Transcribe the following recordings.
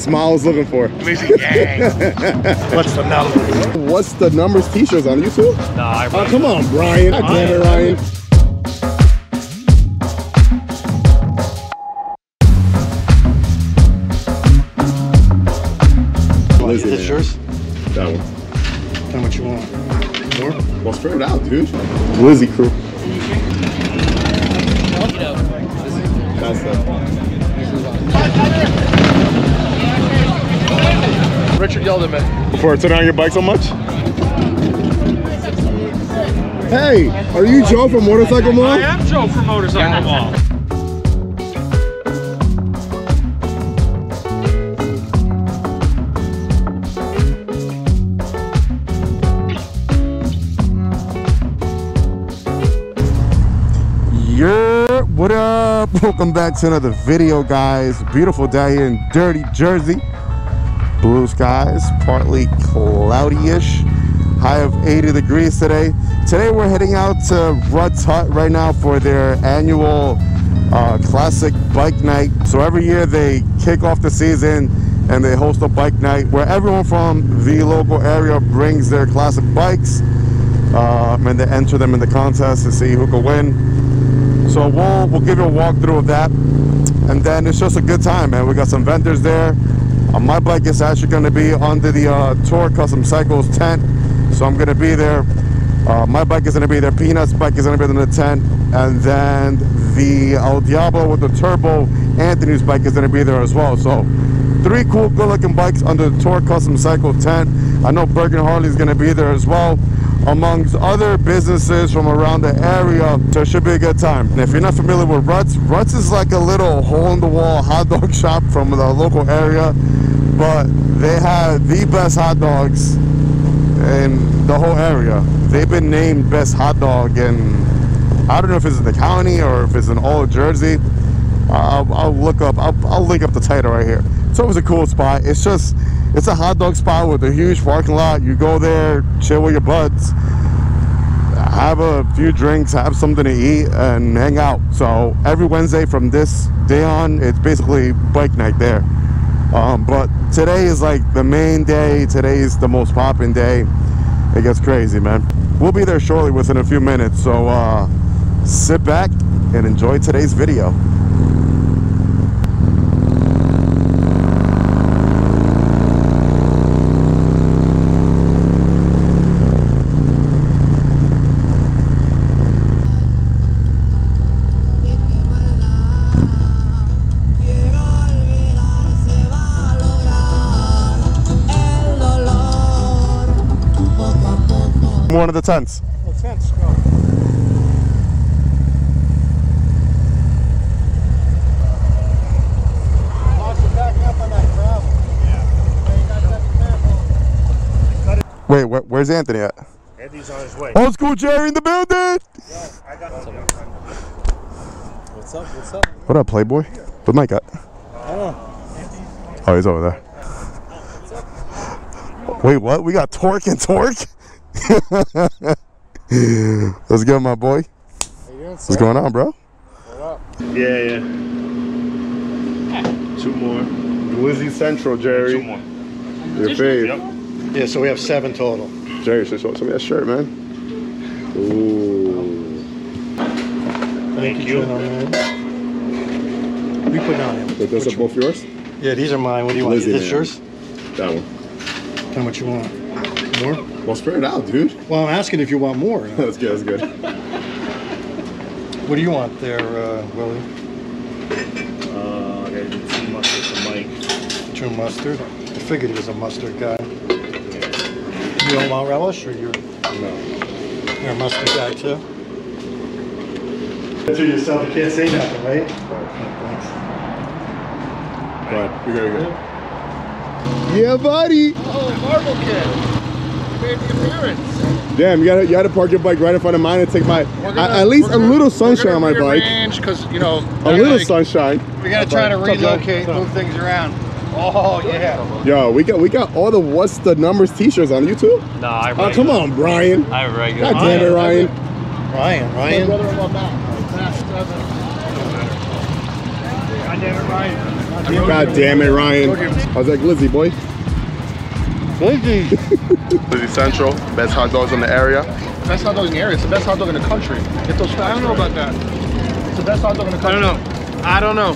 smile I was looking for. Amazing gang. What's the number? What's the numbers t-shirts on YouTube? No, Oh, come on, Brian. God damn it, Ryan. Is this yours? That one. How much you want? More? Well, spread it out, dude. Lizzie crew. Yelled at me. For turning on your bike so much? Hey, are you Joe from Motorcycle Mall? I am Joe from Motorcycle Mall. Yeah, what up? Welcome back to another video, guys. Beautiful day here in dirty Jersey. Blue skies, partly cloudy-ish. High of 80 degrees today. Today we're heading out to Rutt's Hut right now for their annual uh, classic bike night. So every year they kick off the season and they host a bike night where everyone from the local area brings their classic bikes um, and they enter them in the contest to see who can win. So we'll we'll give you a walkthrough of that, and then it's just a good time, man. We got some vendors there. Uh, my bike is actually going to be under the uh, Torque Custom Cycles tent, so I'm going to be there. Uh, my bike is going to be there. Peanuts bike is going to be in the tent, and then the El Diablo with the turbo Anthony's bike is going to be there as well. So three cool, good-looking bikes under the Torque Custom Cycle tent. I know Bergen Harley is going to be there as well amongst other businesses from around the area. So it should be a good time. And if you're not familiar with Rutt's, Rutt's is like a little hole-in-the-wall hot dog shop from the local area, but they have the best hot dogs in the whole area. They've been named best hot dog in, I don't know if it's in the county or if it's in all of Jersey. I'll, I'll look up, I'll, I'll link up the title right here. It's always a cool spot. It's just, it's a hot dog spot with a huge parking lot. You go there, chill with your buds, have a few drinks, have something to eat, and hang out. So every Wednesday from this day on, it's basically bike night there. Um, but today is like the main day. Today is the most popping day. It gets crazy, man. We'll be there shortly within a few minutes. So uh, sit back and enjoy today's video. Of the tents. Let's go. Wait, where, where's Anthony at? Andy's on his way. Old school Jerry in the building. I got What's up? What's up? What up, Playboy? What Mike at? Oh, he's over there. Wait, what? We got Torque and Torque? Let's go, my boy. What's going on, bro? Yeah, yeah. Two more. Lizzie Central, Jerry. Two more. Your fave. Yep. Yeah, so we have seven total. Jerry, should show me that shirt, man. Ooh. Thank you. We put down him. Wait, those are both yours? Yeah, these are mine. What do you want? Lizzie, Is this yours? That one. How much you want? More? Well, spread it out, dude. Well, I'm asking if you want more. That's good, that's good. What do you want there, uh, Willie? Uh, I gotta do two mustard for Mike. Two mustard? I figured he was a mustard guy. You don't want relish, or you're, No. you're a mustard guy too? To yourself, you can't say nothing, right? Thanks. Right, we gotta go. Yeah, buddy. Oh, Marvel Kid. Made the appearance. Damn, you gotta, you gotta park your bike right in front of mine and take my, at, gonna- at least a gonna- little sunshine on my bike. rearrange because you know A little sunshine. We gotta try to relocate, move things around. Oh yeah. Yo, we got we got all the what's the numbers t-shirts on YouTube. No, I Oh, come on, Brian. I have regular. God damn it, Ryan. Ryan, Ryan. God damn it, Ryan. God damn it, Ryan. How's that glizzy, boy? Glizzy. Glizzy Central, best hot dogs in the area. Best hot dog in the area. It's the best hot dog in the country. Get those facts. I don't know about that. It's the best hot dog in the country. I don't know. I don't know.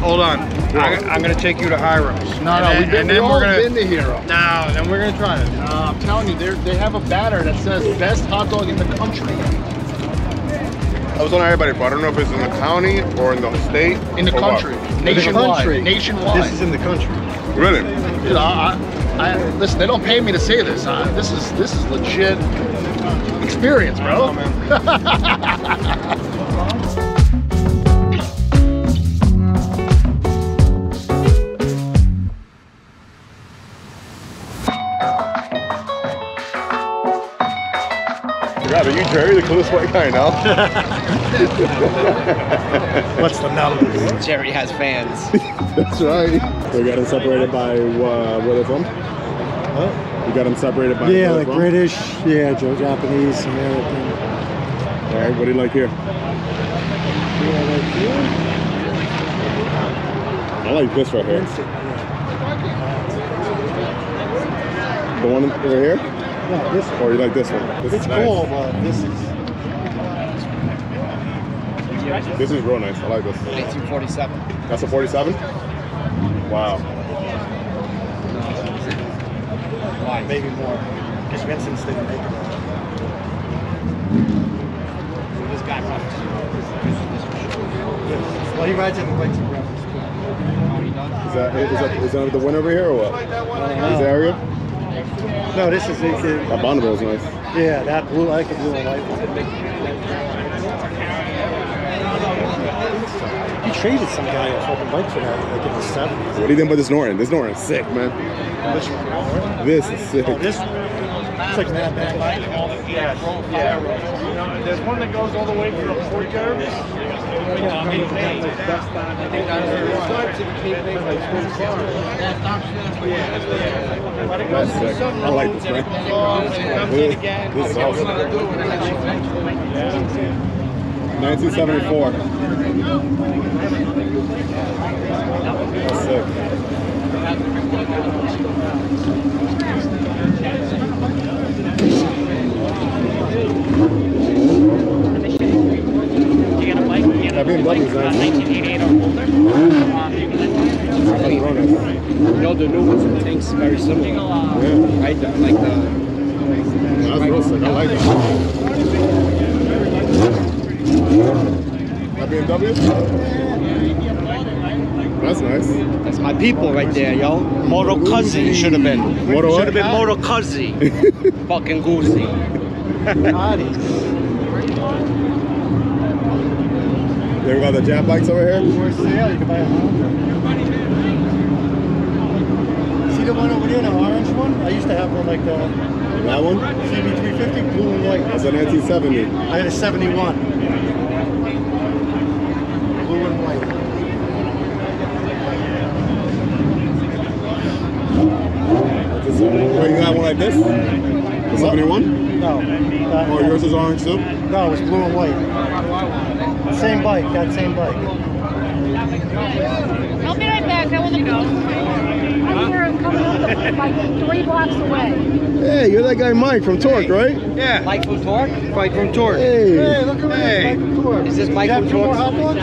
Hold on. I, I'm gonna take you to Hiram's. No, no, and we've been, and we then all we're gonna. been to Hero. No, then we're gonna try it. Uh, I'm telling you, they they have a banner that says best hot dog in the country. I was telling everybody, but I don't know if it's in the county or in the state. In the or what. country. Nationwide. Nationwide. This is in the country. Really? Dude, I, I, I, listen, they don't pay me to say this. Uh, this is this is legit experience, bro. God, are you Jerry, the coolest white guy now? What's the numbers? Jerry has fans. That's right. We got them separated by uh, where they're from. Huh? We got them separated by Yeah, where like from? British, yeah, Joe Japanese, American. All right, what do you like here? Yeah, like here. I like this right here. The one over here? No, this one. Or you like this one? This it's is nice. cool, but this is This is real nice. I like this. 1947. That's a 47? Wow. Why? maybe more. Because Vincent's didn't make it. This guy probably. Yes. Well, he rides in the bikes and rebels too. Is that, is that, is that the one over here or what? This area? No, this is it. That Bonneville's nice. Yeah, that blue, I like the blue and white one. He traded some guy a fucking bike for that, like in the 70s. What do you think about this Norton? This Norton's sick, man. This one. This is sick. Oh, this. It's like that bad bike. There's one that goes all the way from Port Jervis. That's sick. I like this, man. This, this is awesome. 1974. That's sick. That BMW's nice. 1988 or older. That's real nice. You know the new ones, the tank's very similar. Uh, yeah. Right? The, like the. That's real sick. I like that. That BMW? That's nice. That's my people right there, yo. Moto Guzzi should have been. Moto? Should have been Moto Guzzi. Fucking Guzzi. Ever got the Jap bikes over here? For sale, you can buy a Honda. See the one over there, the orange one? I used to have one like that. That one? CB350, blue and white. That's a 1970. I had a 71. Blue and white. That's a 70. Oh, you got one like this? The 71? No. that- Oh, yours is orange too? No, it was blue and white. Same bike, that same bike. I'll be right back. I want to go. I'm here. I'm coming up like three blocks away. Hey, you're that guy Mike from Torque, right? Yeah. Mike from Torque? Mike from Torque. Hey. Hey, look at Hey. this, Michael Tour. Is this Mike got from two more Torque? hot dogs?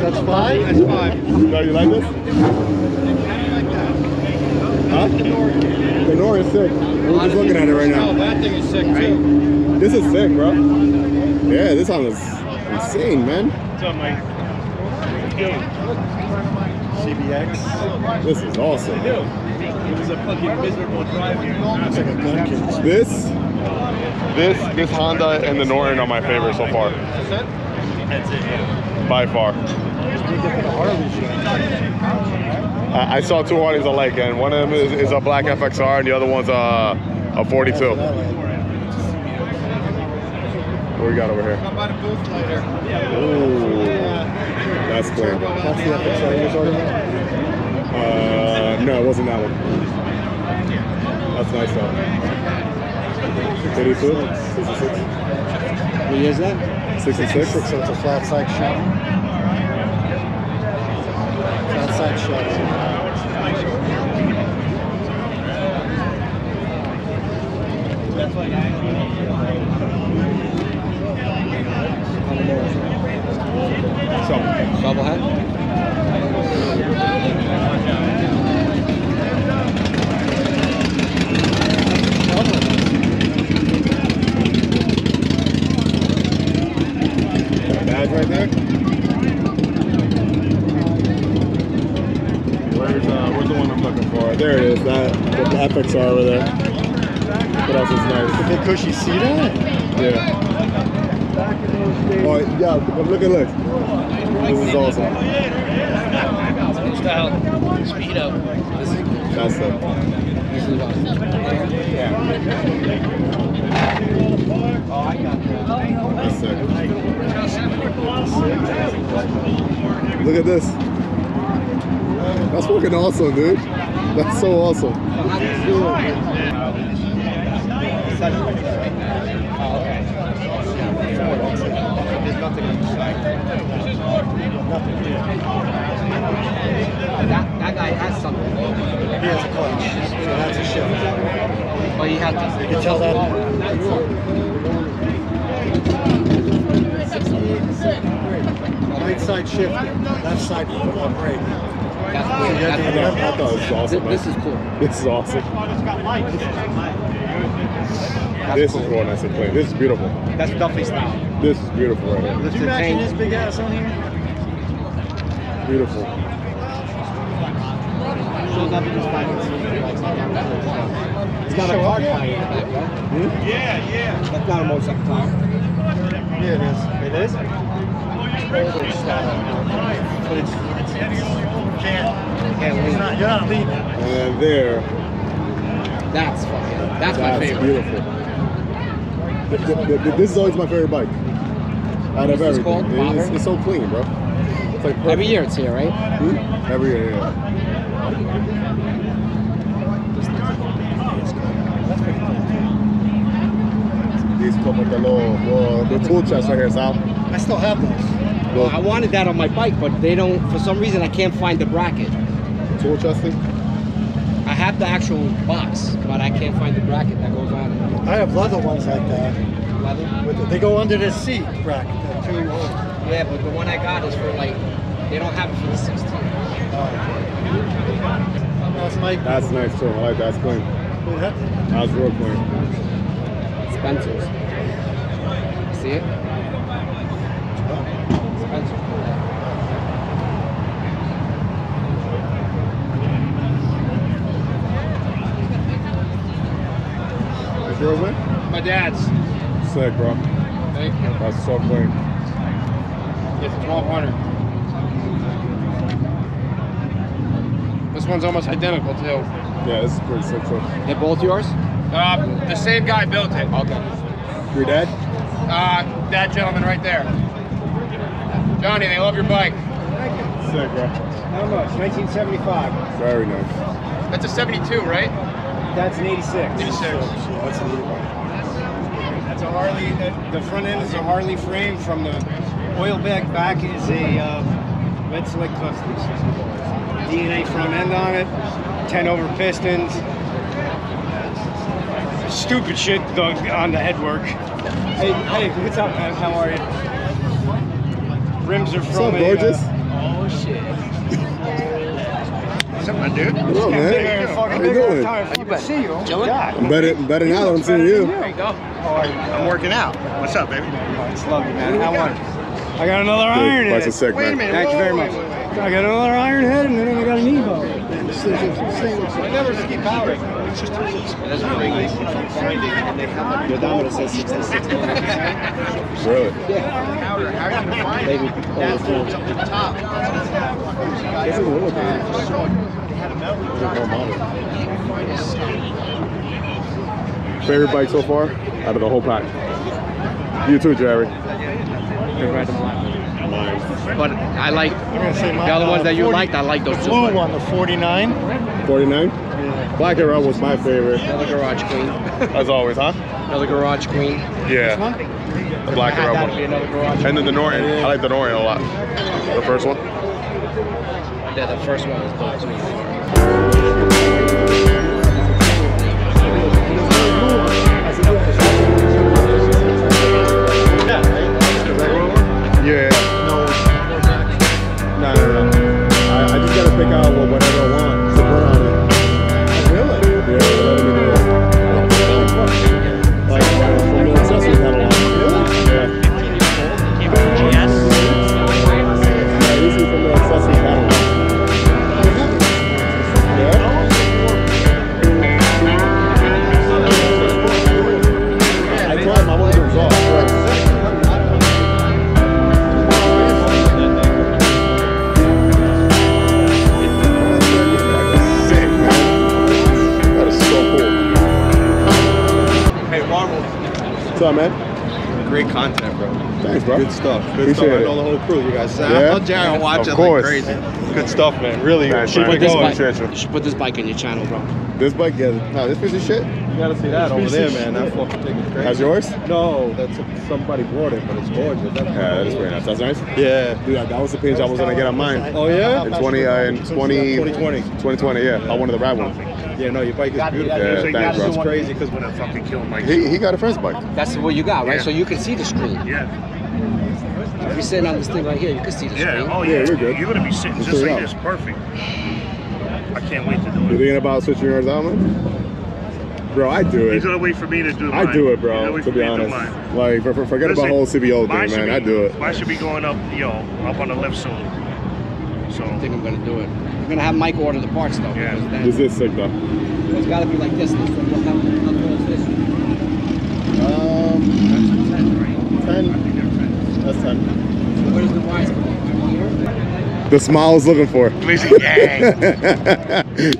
That's five? That's five. Guys, you like this? Huh? The Nora is sick. We're just looking at it right now. that thing is sick too. This is sick, bro. Yeah, this one is insane, man. What's up, Mike? CBX. This is awesome. It was a fucking miserable drive here. Looks like a gun case. This, this, this Honda and the Norton are my favorite so far. That's it. By far. I, I saw two Hardys I like, and one of them is, is a black FXR, and the other one's a, a 42. What we got over here? Come by the booth later. Ooh, that's clean. That's the FXR you're talking about? Uh, no, it wasn't that one. That's nice though. 32? 66? What year is that? 66? So it's a flat side shop. Side. Double head? Badge right there. Where's uh, where's the one I'm looking for? There it is. That the epics are over there. What else is nice? The Big cushy seat on it. Yeah. Oh yeah, but look at this. This is awesome. Style. Speed up. This is, That's it. this is That's it. Look at this. That's fucking awesome, dude. That's so awesome. That, that guy has something. He has a clutch, so that's a shift. But he had to. You can tell that. Right side shift, left side uh, brake. That's cool. you have to That's remember- I thought this was awesome. This, this is cool. This is awesome. This is real nice and clean. This is beautiful. That's Duffy style. This is beautiful right here. Did you imagine his big ass on here? Beautiful. Shows up in his It's got a car tire in the back, right? Hmm? Yeah, yeah. That's not a motorcycle tire. Yeah, it is. It is? Older style. But it's, it's, it's can't, Can't leave. not, you're not leaving. And then there, That's fucking. That's, my favorite. beautiful. Th- th- th- This is always my favorite bike. Out of everything. called? It's, it's so clean, bro. It's like Every year it's here, right? Hmm? Every year, yeah. These come with the little, little, the tool chest right here, Sal. I still have those. Well, I wanted that on my bike, but they don't. For some reason, I can't find the bracket. Tool chest thing. I have the actual box, but I can't find the bracket that goes on it. I have leather ones like that. Leather? With the, they go under the seat bracket. The two, Yeah, but the one I got is for like. They don't have it for the 16. that's my. That's nice too. I like that. That's clean. That's real clean. Spencer's. See it? Spencer. Is yours in? My dad's. Sick, bro. Thank you. That's so clean. It's 1200. This one's almost identical too. Yeah, this is pretty sick too. They're both yours? Uh, the same guy built it. Okay. Your dad? Uh, that gentleman right there. Johnny, they love your bike. Thank you. Sick, bro. How much? 1975. Very nice. That's a 72, right? That's an 86. 86. that's a neat one. That's a Harley. The, the front end is a Harley frame. From the oil bag back is a uh, Red Slick Customs. DNA front end on it. 10 over pistons. Stupid shit done on the headwork. Hey, hey, what's up, man? How are you? Rims are What's from up, a, gorgeous? Uh, oh shit. What's up, my dude? What's up, man? How you big doing? time. Fucking see you. God. I'm better, better now that I'm seeing you. There you go. I'm working out. What's up, baby? Oh, it's lovely, man. How are you? I got another iron Dude, head. bikes are sick, Wait a man. minute. Thank you very much. I got another iron head and then I got an knee bone. I never ski powder. The odometer says 66. Really? Maybe. That's up to the top. This is a little bit. Favorite bike so far out of the whole pack? You too, Jerry. Mine. But I like I'm gonna my, the other ones that you 40 liked. I like those The two. blue one, the 49. 49? Black and red was my favorite. Another garage queen. As always, huh? Another garage queen. Yeah. The black Had that to be and red one. And then the Norton. I like the Norton a lot. The first one. Yeah, the first one was dope too. What's up, man? Great content, bro. Thanks, bro. Good stuff. Good Appreciate stuff. I know the whole crew. You guys. Yeah? I'll Jared watch Of it course. like crazy. Good stuff, man. Really. Thanks, keep it going. bike, you. you should put this bike in your channel, bro. This bike, yeah, no, this piece of shit. You gotta see that over there, man. That fucking thing is crazy. That's yours? No, that's somebody bought it, but it's gorgeous. That's Yeah, that is pretty nice. That's nice. Yeah. Dude, that that was the pinch I was gonna get on mine. Oh yeah. In 20, uh, in 20, 2020. 2020, yeah. I wanted the rad one. Yeah, no, your bike is beautiful. Yeah, thanks, bro. It's crazy because when I fucking kill my He, he got a friend's bike. That's what you got, right? Yeah. So you can see the screen. Yeah. If you're sitting on this thing right here, you can see the Yeah. screen. Oh Yeah, yeah. you're good. You're gonna be sitting Just just like out. this. Perfect. I can't wait to do it. You it. thinking about switching yours out, man? Bro, I do it. He's it. gonna wait for me to do I do it, bro. To be honest, mine. like for, for, forget about whole CVO mine thing, should man. I do it. Mine should be going up, yo, up on the lift soon. So I think I'm gonna do it. I'm gonna have Mike order the parts though. Yeah. because This is sick though. It's gotta be like this. This one, how, how tall is this? Um, ten. That's ten. Where does the wires come? The smile I was looking for.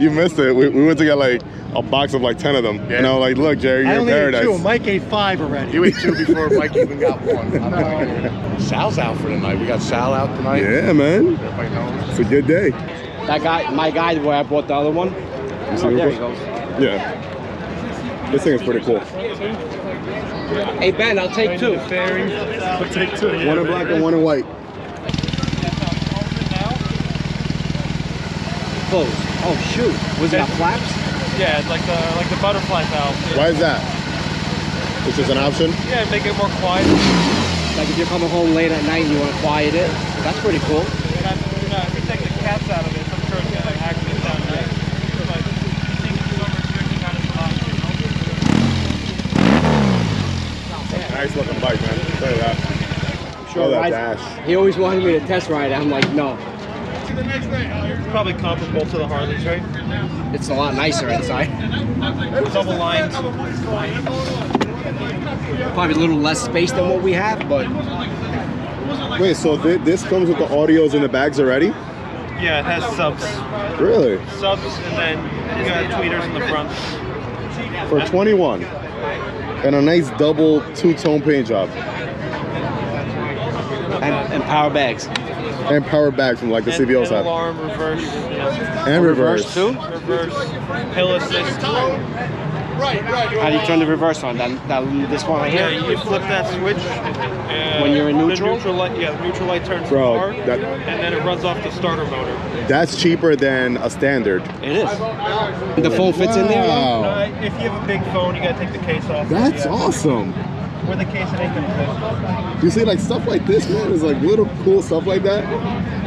You missed it. We, we went to get like a box of like ten of them, and I was like, "Look, Jerry, I you're in only ate paradise." two. Mike ate five already. You ate two before Mike even got one. Sal's out for tonight. We got Sal out tonight. Yeah, man. Everybody knows. It's a good day. That guy, my guy, where I bought the other one. see Oh, there he goes. Yeah. This thing is pretty cool. Hey Ben, I'll take two. take two. One in black and one in white. Close. Oh shoot. Was it got flaps? Yeah, it's like the like the butterfly valve. Why is that? It's just an option. Yeah, make it more quiet. Like if you're coming home late at night and you want to quiet it. That's pretty cool. You're not, you're not, if you take the cats out of it, I'm sure it's gonna actually sound good. But you think it's over restricting kind of spot, you know? Nice looking bike, man. Tell you that. Sure, Oh, that right? dash. He always wanted me to test ride it. I'm like, no. It's probably comparable to the Harleys, right? It's a lot nicer inside. Double lines. Probably a little less space than what we have, but Wait, so thi- this comes with the audios in the bags already? Yeah, it has subs. Really? Subs, and then you got tweeters in the front. For 21. And a nice double two-tone paint job. and, and power bags. And power bags from like the And, CVOs and have. alarm, reverse, yeah. And reverse. too? reverse, hill assist. How do you turn the reverse on? That, that this one right Yeah, here. you flip that switch. And When you're in neutral? The neutral light, yeah, the neutral light turns Bro, hard, that- and then it runs off the starter motor. That's cheaper than a standard. It is. The phone fits in there. Wow. Uh, if you have a big phone, you gotta take the case off. That's Yeah. awesome. With the case, it ain't gonna fit. You see, like stuff like this, man, is like little cool stuff like that.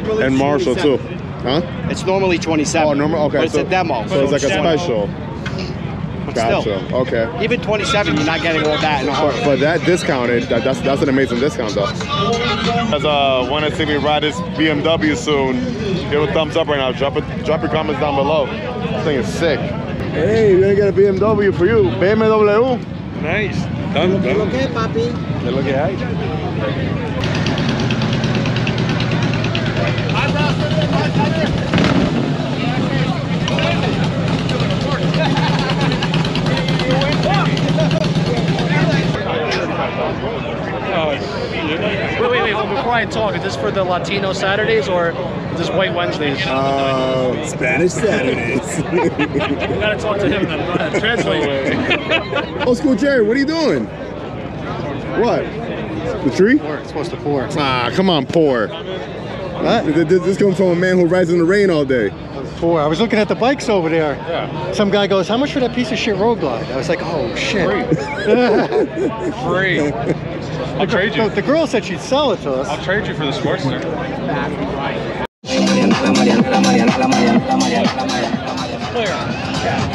fit. And Marshall too, huh? It's normally 27. Oh, normal. Okay, But it's so a demo. So it's like a Demo. special. But Gotcha. still, Okay. even 27, you're not getting all that in a But, but that discounted, that, that's that's an amazing discount though. As uh, want to see me ride this BMW soon, give a thumbs up right now. Drop it, drop your comments down below. This thing is sick. Hey, we're gonna get a BMW for you. BMW. Nice. Done, Okay, papi. ¿Qué es lo que hay? Wait, wait, wait. Before I talk, is this for the Latino Saturdays or is this White Wednesdays? Uh, Spanish Saturdays. You gotta talk to him then. Go ahead. Translate. Old school Jerry, what are you doing? What? The tree? It's supposed to pour. Ah, come on, pour. What? Th- th- This comes from a man who rides in the rain all day. Four. I was looking at the bikes over there. Yeah. Some guy goes, "How much for that piece of shit road glide?" I was like, "Oh shit." Free. Free. I'll trade you. The, the girl said she'd sell it to us. I'll trade you for the Sportster.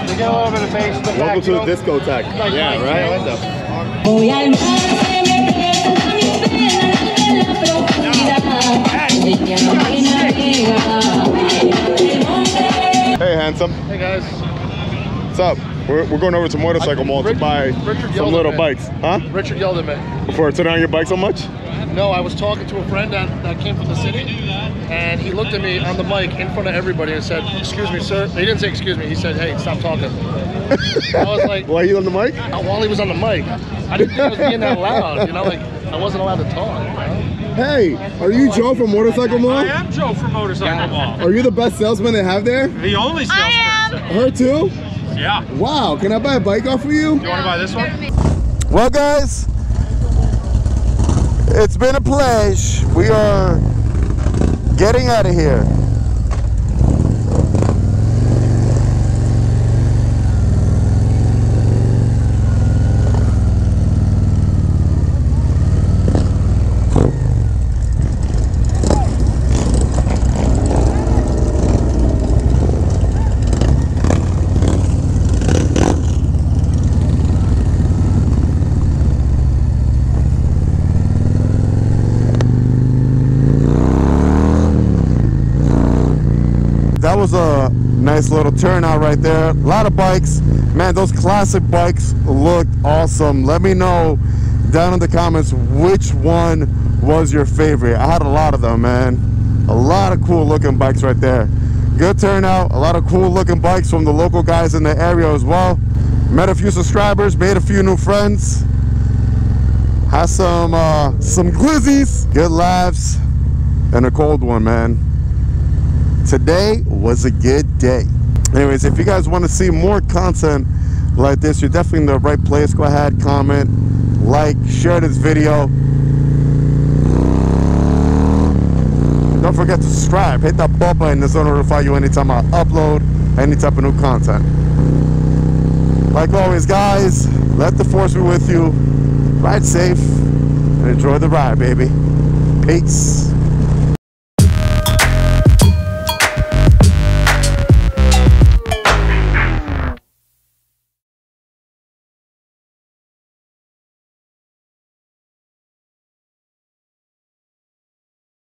You get a little bit of bass in the back. Welcome to the you know? discotheque. Yeah, right? What the Voy al mar, se me pierdo mis penas de la no me navega. Hey, handsome. Hey guys. What's up? We're, we're going over to Motorcycle Mall to buy Richard some little bikes. Huh? Richard yelled at me. For turning on your bike so much? No, I was talking to a friend that, that came from the city, and he looked at me on the mic in front of everybody and said, "Excuse me, sir." He didn't say "excuse me." He said, "Hey, stop talking." I was like, Why are you on the mic? uh, while he was on the mic, I didn't think I was being that loud. You know, like I wasn't allowed to talk. you know? Hey, are you Joe from Motorcycle Mall? I am Joe from Motorcycle Mall. Are you the best salesman they have there? The only salesperson. Her too? Yeah. Wow, can I buy a bike off of you? You want to buy this one? Well, guys, it's been a pleasure. We are getting out of here. That was a nice little turnout right there. A lot of bikes. Man, those classic bikes looked awesome. Let me know down in the comments which one was your favorite. I had a lot of them, man. A lot of cool looking bikes right there. Good turnout. A lot of cool looking bikes from the local guys in the area as well. Met a few subscribers, made a few new friends. Had some uh, some glizzies, good laughs, and a cold one, man today was a good day. Anyways if you guys want to see more content like this you're definitely in the right place. Go ahead comment like share this video. Don't forget to subscribe. Hit that bell button going to notify you anytime i upload any type of new content. Like always guys let the force be with you. Ride safe and enjoy the ride baby. Peace